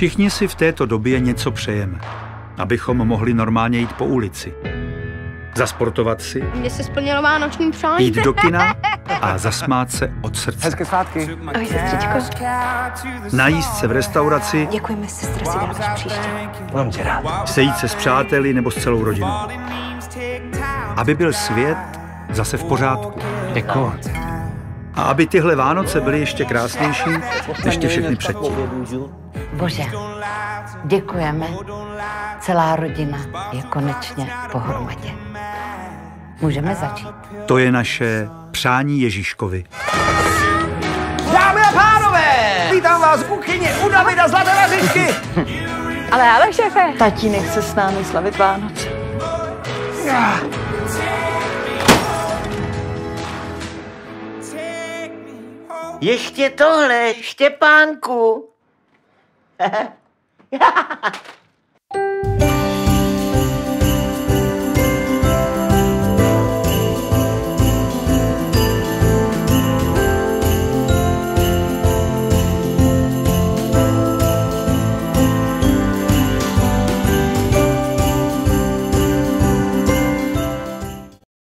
Všichni si v této době něco přejeme, abychom mohli normálně jít po ulici. Zasportovat si, Mně se splnilo vánoční přání. jít do kina a zasmát se od srdce. Hezké svátky. Ahoj, sestřičko. Najíst se v restauraci, Děkujeme, sestra, si dáváš příště. Mám tě rád. sejít se s přáteli nebo s celou rodinou. Aby byl svět zase v pořádku. Děkuji. A aby tyhle Vánoce byly ještě krásnější než ty všechny předtím. Bože, děkujeme. Celá rodina je konečně pohromadě. Můžeme začít. To je naše přání Ježíškovi. Dámy a pánové, vítám vás v kuchyni u Davida Zlaté vařičky. Ale ale, šéfe. Tatínek se s námi slavit Vánoce. Ještě tohle, Štěpánku. É.